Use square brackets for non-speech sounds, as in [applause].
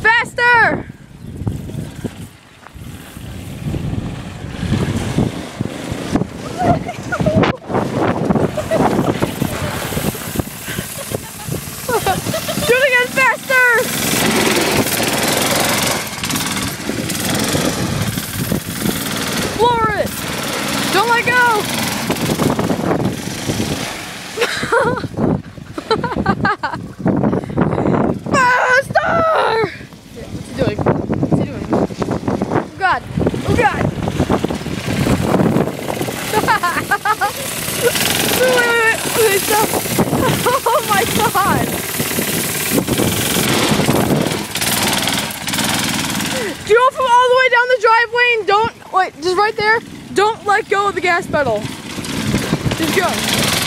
Faster! Don't let go! [laughs] Oh god! wait, wait, wait, stop! Oh my god! Go from all the way down the driveway and don't wait, just right there. Don't let go of the gas pedal. Just go.